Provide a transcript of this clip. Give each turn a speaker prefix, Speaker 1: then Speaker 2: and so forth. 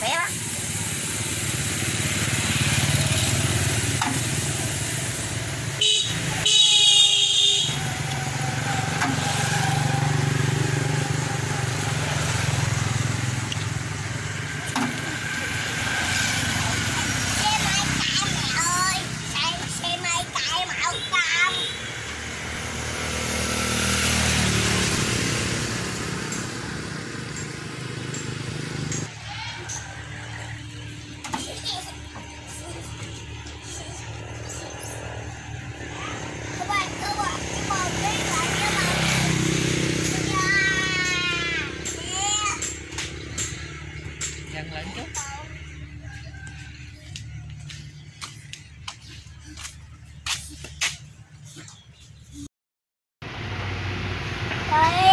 Speaker 1: 没了
Speaker 2: lại chút
Speaker 3: Bye.